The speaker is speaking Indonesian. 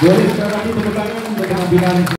Boleh sekali lagi tepuk tangan untuk penampilan